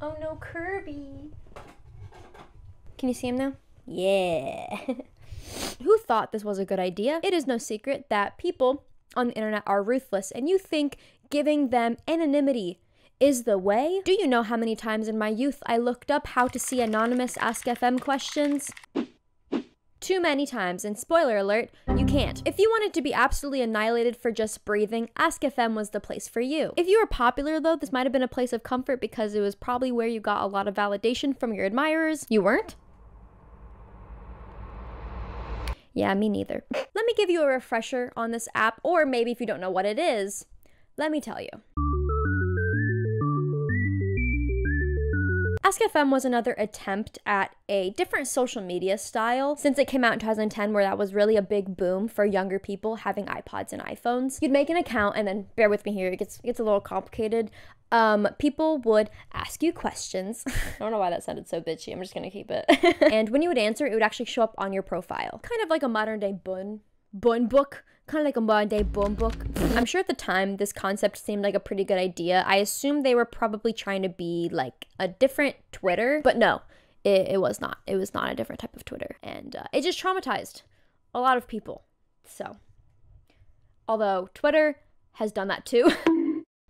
Oh no, Kirby. Can you see him now? Yeah. Who thought this was a good idea? It is no secret that people on the internet are ruthless, and you think giving them anonymity is the way? Do you know how many times in my youth I looked up how to see anonymous Ask FM questions? Too many times, and spoiler alert, you can't. If you wanted to be absolutely annihilated for just breathing, Ask FM was the place for you. If you were popular though, this might have been a place of comfort because it was probably where you got a lot of validation from your admirers. You weren't? Yeah, me neither. Let me give you a refresher on this app, or maybe if you don't know what it is, let me tell you. AskFM was another attempt at a different social media style since it came out in 2010, where that was really a big boom for younger people having iPods and iPhones. You'd make an account, and then bear with me here, it gets, it gets a little complicated. Um, people would ask you questions. I don't know why that sounded so bitchy. I'm just gonna keep it. and when you would answer, it would actually show up on your profile, kind of like a modern day burn burn book kind of like a modern day burn book. I'm sure at the time this concept seemed like a pretty good idea. I assume they were probably trying to be like a different Twitter, but no, it, it was not. It was not a different type of Twitter. And uh, it just traumatized a lot of people. So, although Twitter has done that too.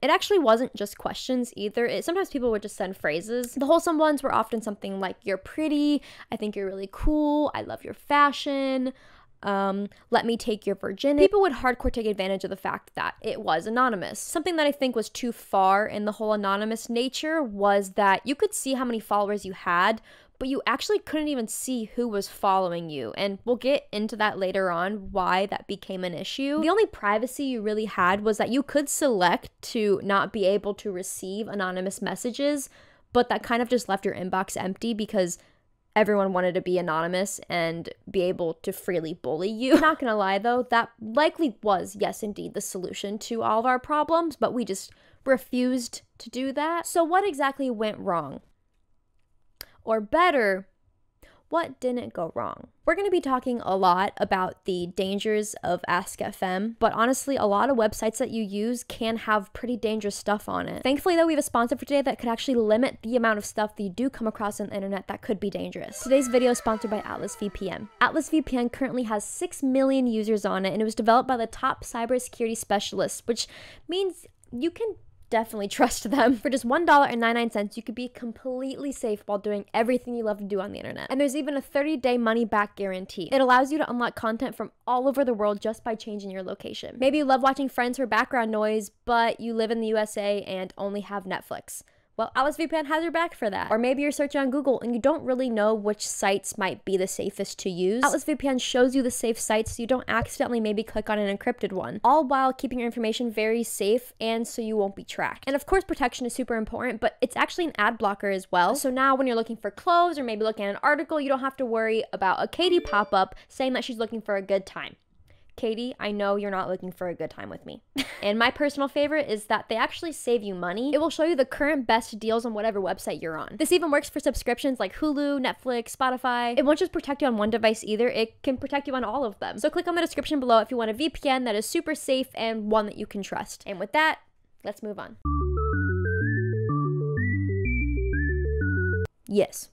It actually wasn't just questions either. It, sometimes people would just send phrases. The wholesome ones were often something like, You're pretty, I think you're really cool, I love your fashion, um, let me take your virginity. People would hardcore take advantage of the fact that it was anonymous. Something that I think was too far in the whole anonymous nature was that you could see how many followers you had, but you actually couldn't even see who was following you. And we'll get into that later on why that became an issue. The only privacy you really had was that you could select to not be able to receive anonymous messages, but that kind of just left your inbox empty because everyone wanted to be anonymous and be able to freely bully you. Not gonna lie though, that likely was, yes, indeed, the solution to all of our problems, but we just refused to do that. So, what exactly went wrong? Or better, what didn't go wrong? We're going to be talking a lot about the dangers of AskFM, but honestly, a lot of websites that you use can have pretty dangerous stuff on it. Thankfully, though, we have a sponsor for today that could actually limit the amount of stuff that you do come across on the internet that could be dangerous. Today's video is sponsored by Atlas VPN. Atlas VPN currently has 6 million users on it, and it was developed by the top cybersecurity specialists, which means you can definitely trust them. For just $1.99, you could be completely safe while doing everything you love to do on the internet. And there's even a 30 day money back guarantee. It allows you to unlock content from all over the world just by changing your location. Maybe you love watching Friends for background noise, but you live in the USA and only have Netflix. Well, Atlas VPN has your back for that. Or maybe you're searching on Google and you don't really know which sites might be the safest to use. Atlas VPN shows you the safe sites so you don't accidentally maybe click on an encrypted one, all while keeping your information very safe and so you won't be tracked. And of course, protection is super important, but it's actually an ad blocker as well. So now when you're looking for clothes or maybe looking at an article, you don't have to worry about a Katie pop up saying that she's looking for a good time. Katie, I know you're not looking for a good time with me. and my personal favorite is that they actually save you money. It will show you the current best deals on whatever website you're on. This even works for subscriptions like Hulu, Netflix, Spotify. It won't just protect you on one device either, it can protect you on all of them. So click on the description below if you want a VPN that is super safe and one that you can trust. And with that, let's move on. Yes.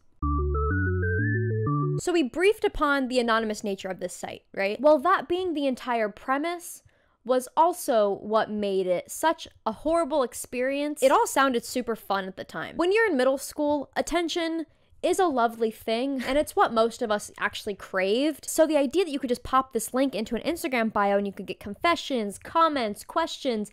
So we briefed upon the anonymous nature of this site, right? Well, that being the entire premise was also what made it such a horrible experience. It all sounded super fun at the time. When you're in middle school, attention is a lovely thing, and it's what most of us actually craved. So the idea that you could just pop this link into an Instagram bio and you could get confessions, comments, questions,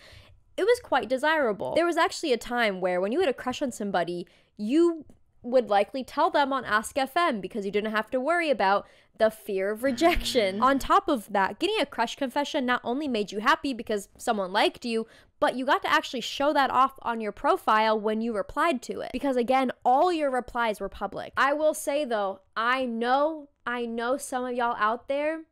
it was quite desirable. There was actually a time where when you had a crush on somebody, you would likely tell them on Ask FM because you didn't have to worry about the fear of rejection. on top of that, getting a crush confession not only made you happy because someone liked you, but you got to actually show that off on your profile when you replied to it. Because again, all your replies were public. I will say though, I know, I know some of y'all out there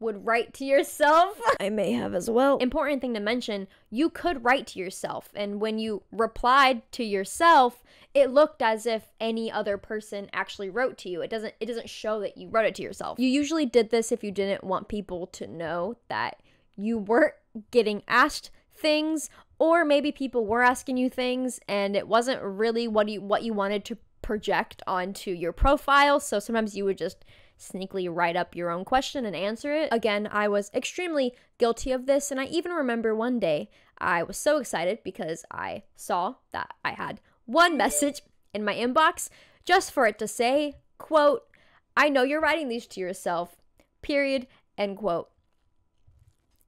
would write to yourself. I may have as well. Important thing to mention, you could write to yourself and when you replied to yourself, it looked as if any other person actually wrote to you. It doesn't it doesn't show that you wrote it to yourself. You usually did this if you didn't want people to know that you weren't getting asked things or maybe people were asking you things and it wasn't really what you what you wanted to project onto your profile so sometimes you would just sneakily write up your own question and answer it again i was extremely guilty of this and i even remember one day i was so excited because i saw that i had one message in my inbox just for it to say quote i know you're writing these to yourself period end quote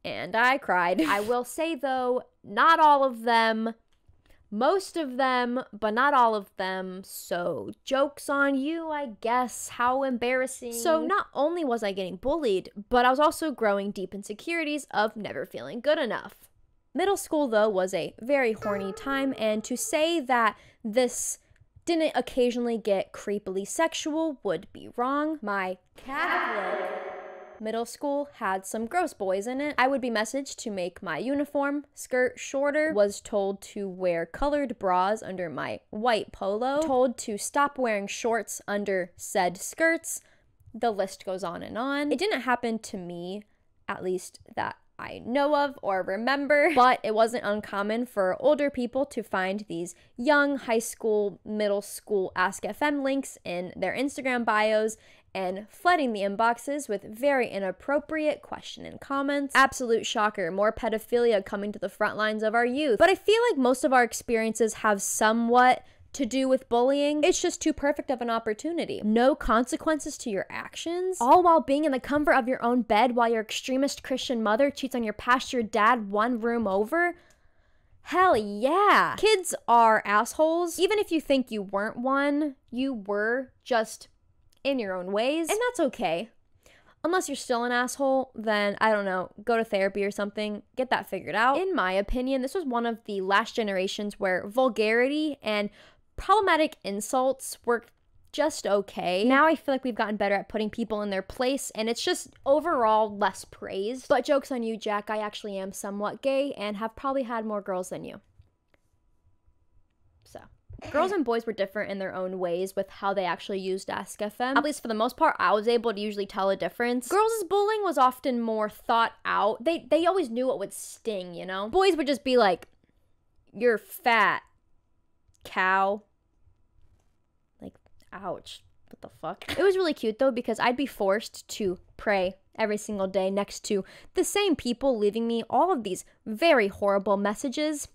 and I cried. I will say though, not all of them, most of them, but not all of them. So, joke's on you, I guess. How embarrassing. So, not only was I getting bullied, but I was also growing deep insecurities of never feeling good enough. Middle school, though, was a very horny time, and to say that this didn't occasionally get creepily sexual would be wrong. My Catholic middle school had some gross boys in it. I would be messaged to make my uniform skirt shorter, was told to wear colored bras under my white polo, told to stop wearing shorts under said skirts. The list goes on and on. It didn't happen to me, at least that I know of or remember, but it wasn't uncommon for older people to find these young high school, middle school Ask FM links in their Instagram bios and flooding the inboxes with very inappropriate question and comments. Absolute shocker, more pedophilia coming to the front lines of our youth. But I feel like most of our experiences have somewhat to do with bullying. It's just too perfect of an opportunity. No consequences to your actions, all while being in the comfort of your own bed while your extremist Christian mother cheats on your pastor dad one room over. Hell yeah. Kids are assholes. Even if you think you weren't one, you were just in your own ways, and that's okay. Unless you're still an asshole, then I don't know, go to therapy or something, get that figured out. In my opinion, this was one of the last generations where vulgarity and problematic insults were just okay. Now I feel like we've gotten better at putting people in their place and it's just overall less praised. But joke's on you, Jack, I actually am somewhat gay and have probably had more girls than you. Girls and boys were different in their own ways with how they actually used Ask FM. At least for the most part, I was able to usually tell a difference. Girls' bullying was often more thought out. They they always knew what would sting, you know? Boys would just be like, You're fat, cow. Like, ouch. What the fuck? It was really cute though because I'd be forced to pray every single day next to the same people leaving me all of these very horrible messages.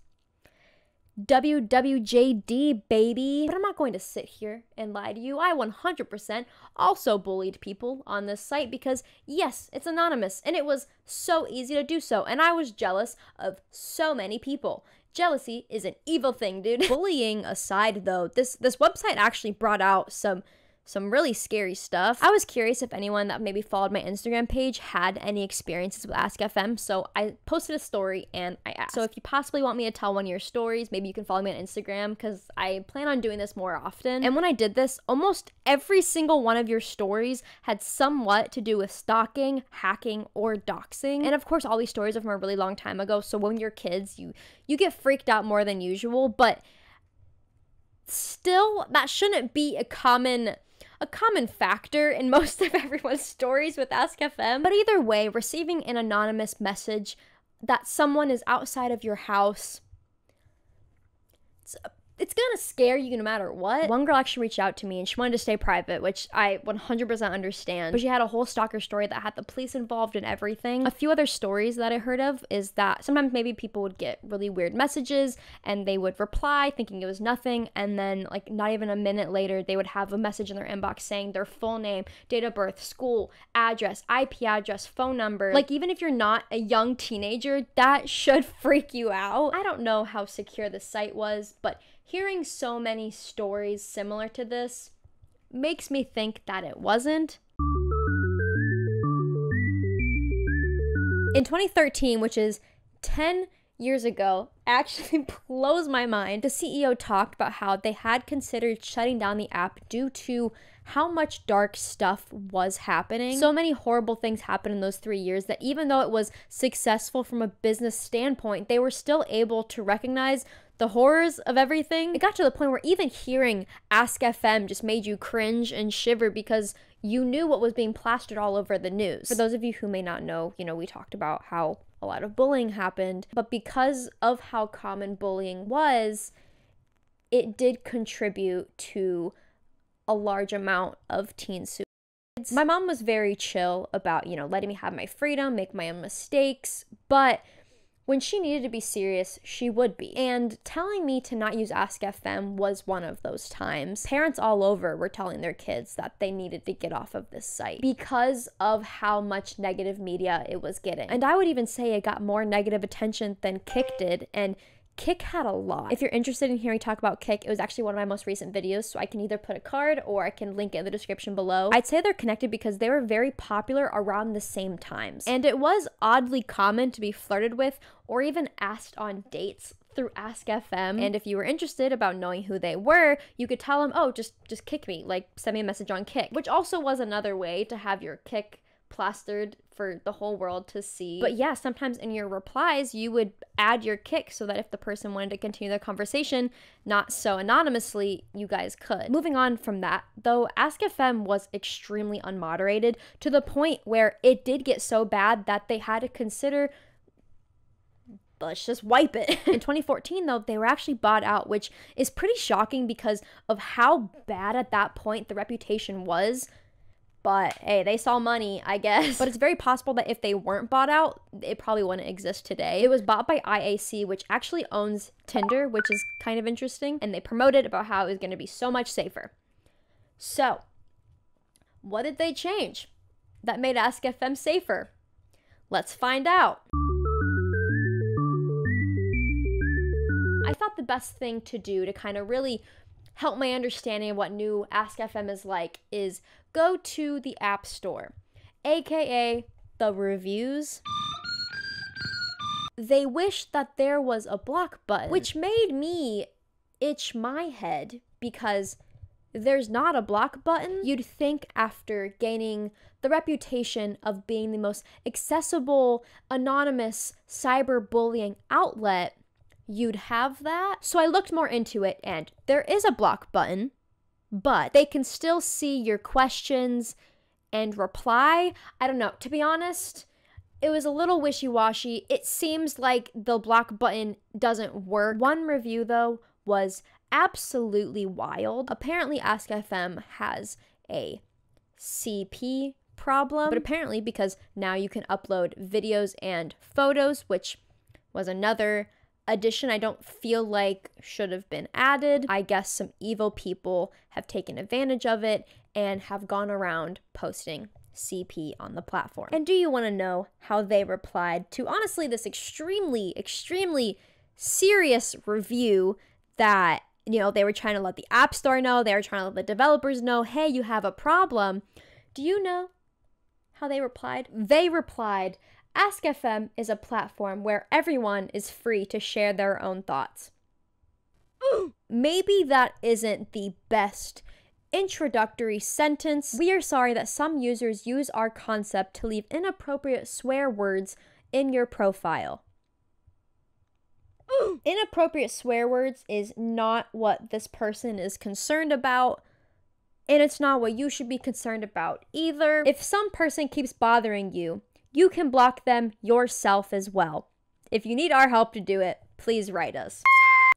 WWJD, baby. But I'm not going to sit here and lie to you. I 100% also bullied people on this site because, yes, it's anonymous and it was so easy to do so. And I was jealous of so many people. Jealousy is an evil thing, dude. Bullying aside, though, this, this website actually brought out some some really scary stuff. I was curious if anyone that maybe followed my Instagram page had any experiences with Ask FM, so I posted a story and I asked. So if you possibly want me to tell one of your stories, maybe you can follow me on Instagram because I plan on doing this more often. And when I did this, almost every single one of your stories had somewhat to do with stalking, hacking, or doxing. And of course, all these stories are from a really long time ago, so when you're kids, you you get freaked out more than usual, but still that shouldn't be a common a common factor in most of everyone's stories with Ask FM. But either way, receiving an anonymous message that someone is outside of your house, it's it's gonna scare you no matter what. One girl actually reached out to me and she wanted to stay private, which I 100% understand. But she had a whole stalker story that had the police involved and everything. A few other stories that I heard of is that sometimes maybe people would get really weird messages and they would reply thinking it was nothing, and then like not even a minute later they would have a message in their inbox saying their full name, date of birth, school, address, IP address, phone number. Like even if you're not a young teenager, that should freak you out. I don't know how secure the site was, but hearing so many stories similar to this makes me think that it wasn't. In 2013, which is 10 years ago, actually blows my mind. The CEO talked about how they had considered shutting down the app due to how much dark stuff was happening. So many horrible things happened in those three years that even though it was successful from a business standpoint, they were still able to recognize the horrors of everything. It got to the point where even hearing Ask FM just made you cringe and shiver because you knew what was being plastered all over the news. For those of you who may not know, you know, we talked about how a lot of bullying happened. But because of how common bullying was, it did contribute to a large amount of teen suicides. My mom was very chill about, you know, letting me have my freedom, make my own mistakes, but when she needed to be serious, she would be. And telling me to not use Ask.fm was one of those times. Parents all over were telling their kids that they needed to get off of this site because of how much negative media it was getting. And I would even say it got more negative attention than Kik did. And Kik had a lot. If you're interested in hearing talk about Kik, it was actually one of my most recent videos, so I can either put a card or I can link it in the description below. I'd say they're connected because they were very popular around the same times. And it was oddly common to be flirted with or even asked on dates through Ask FM. And if you were interested about knowing who they were, you could tell them, "Oh, just just kick me, like send me a message on Kik," which also was another way to have your Kik plastered for the whole world to see. But yeah, sometimes in your replies, you would add your Kik so that if the person wanted to continue the conversation, not so anonymously, you guys could. Moving on from that, though, Ask AskFM was extremely unmoderated to the point where it did get so bad that they had to consider let's just wipe it. in 2014, though, they were actually bought out, which is pretty shocking because of how bad at that point the reputation was but hey, they saw money, I guess. But it's very possible that if they weren't bought out, it probably wouldn't exist today. It was bought by IAC, which actually owns Tinder, which is kind of interesting. And they promoted about how it was going to be so much safer. So, what did they change that made AskFM safer? Let's find out. I thought the best thing to do to kind of really help my understanding of what new Ask FM is like is go to the App Store, aka the reviews. They wish that there was a block button, which made me itch my head because there's not a block button. You'd think after gaining the reputation of being the most accessible, anonymous cyberbullying outlet, you'd have that. So I looked more into it, and there is a block button, but they can still see your questions and reply. I don't know. To be honest, it was a little wishy washy. It seems like the block button doesn't work. One review, though, was absolutely wild. Apparently, AskFM has a CP problem, but apparently, because now you can upload videos and photos, which was another addition I don't feel like should have been added. I guess some evil people have taken advantage of it and have gone around posting CP on the platform. And do you want to know how they replied to honestly this extremely, extremely serious review that, you know, they were trying to let the App Store know, they were trying to let the developers know, hey, you have a problem. Do you know how they replied? They replied, AskFM is a platform where everyone is free to share their own thoughts. Maybe that isn't the best introductory sentence. We are sorry that some users use our concept to leave inappropriate swear words in your profile. inappropriate swear words is not what this person is concerned about. And it's not what you should be concerned about either. If some person keeps bothering you, you can block them yourself as well. If you need our help to do it, please write us.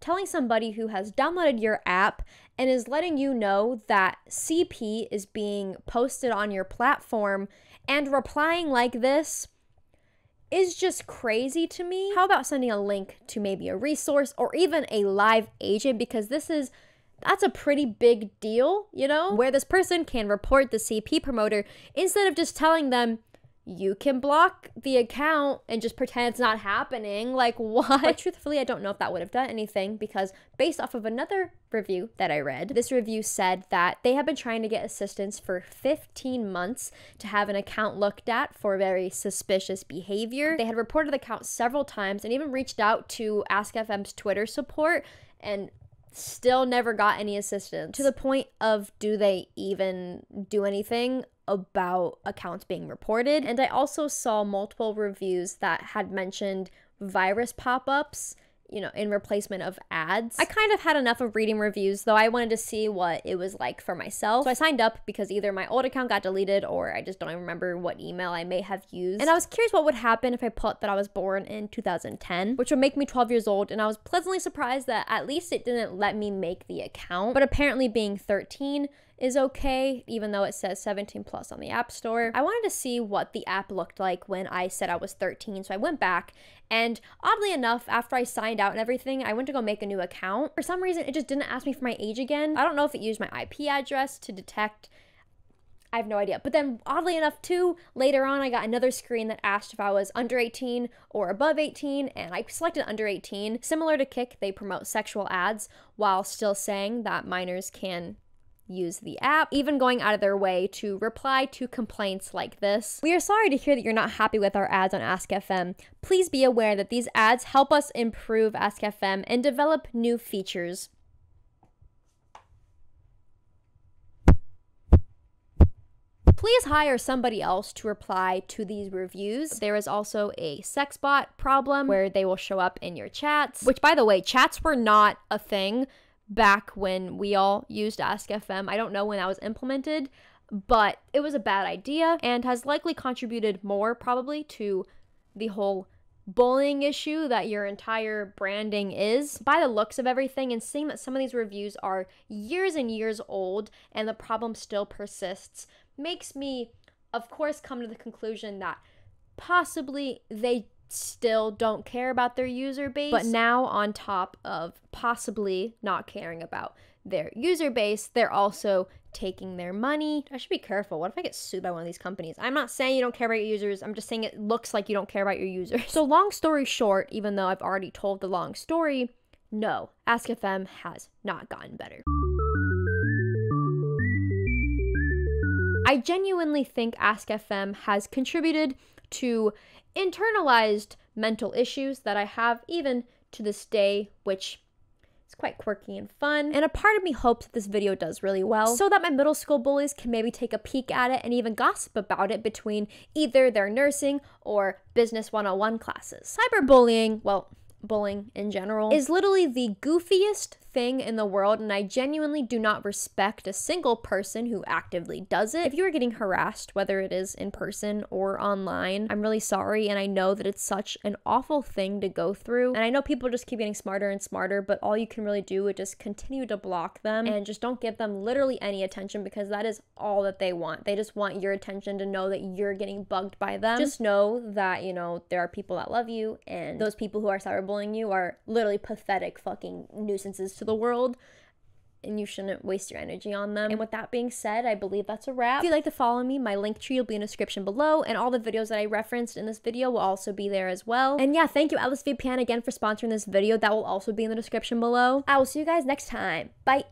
Telling somebody who has downloaded your app and is letting you know that CP is being posted on your platform and replying like this is just crazy to me. How about sending a link to maybe a resource or even a live agent because this is that's a pretty big deal, you know, where this person can report the CP promoter instead of just telling them, you can block the account and just pretend it's not happening. Like, what? But truthfully, I don't know if that would have done anything because, based off of another review that I read, this review said that they have been trying to get assistance for 15 months to have an account looked at for very suspicious behavior. They had reported the account several times and even reached out to AskFM's Twitter support and still never got any assistance to the point of do they even do anything about accounts being reported and i also saw multiple reviews that had mentioned virus pop-ups you know, in replacement of ads. I kind of had enough of reading reviews, though I wanted to see what it was like for myself. So I signed up because either my old account got deleted or I just don't even remember what email I may have used. And I was curious what would happen if I put that I was born in 2010, which would make me 12 years old. And I was pleasantly surprised that at least it didn't let me make the account. But apparently, being 13 is okay, even though it says 17 plus on the App Store. I wanted to see what the app looked like when I said I was 13, so I went back and oddly enough, after I signed out and everything, I went to go make a new account. For some reason, it just didn't ask me for my age again. I don't know if it used my IP address to detect I have no idea. But then, oddly enough, too, later on, I got another screen that asked if I was under 18 or above 18, and I selected under 18. Similar to Kik, they promote sexual ads while still saying that minors can use the app, even going out of their way to reply to complaints like this. We are sorry to hear that you're not happy with our ads on AskFM. Please be aware that these ads help us improve AskFM and develop new features. Please hire somebody else to reply to these reviews. There is also a sex bot problem where they will show up in your chats, which by the way, chats were not a thing back when we all used Ask FM. I don't know when that was implemented, but it was a bad idea and has likely contributed more probably to the whole bullying issue that your entire branding is. By the looks of everything and seeing that some of these reviews are years and years old and the problem still persists makes me of course come to the conclusion that possibly they still don't care about their user base. But now, on top of possibly not caring about their user base, they're also taking their money. I should be careful. What if I get sued by one of these companies? I'm not saying you don't care about your users. I'm just saying it looks like you don't care about your users. So, long story short, even though I've already told the long story, no, AskFM has not gotten better. I genuinely think AskFM has contributed to internalized mental issues that I have even to this day, which is quite quirky and fun. And a part of me hopes that this video does really well so that my middle school bullies can maybe take a peek at it and even gossip about it between either their nursing or business 101 classes. Cyberbullying, well, bullying in general, is literally the goofiest thing in the world, and I genuinely do not respect a single person who actively does it. If you are getting harassed, whether it is in person or online, I'm really sorry, and I know that it's such an awful thing to go through. And I know people just keep getting smarter and smarter, but all you can really do is just continue to block them and just don't give them literally any attention because that is all that they want. They just want your attention to know that you're getting bugged by them. Just know that, you know, there are people that love you, and those people who are cyberbullying you are literally pathetic fucking nuisances to the world and you shouldn't waste your energy on them. And with that being said, I believe that's a wrap. If you'd like to follow me, my link tree will be in the description below, and all the videos that I referenced in this video will also be there as well. And yeah, thank you Atlas VPN again for sponsoring this video. That will also be in the description below. I will see you guys next time. Bye.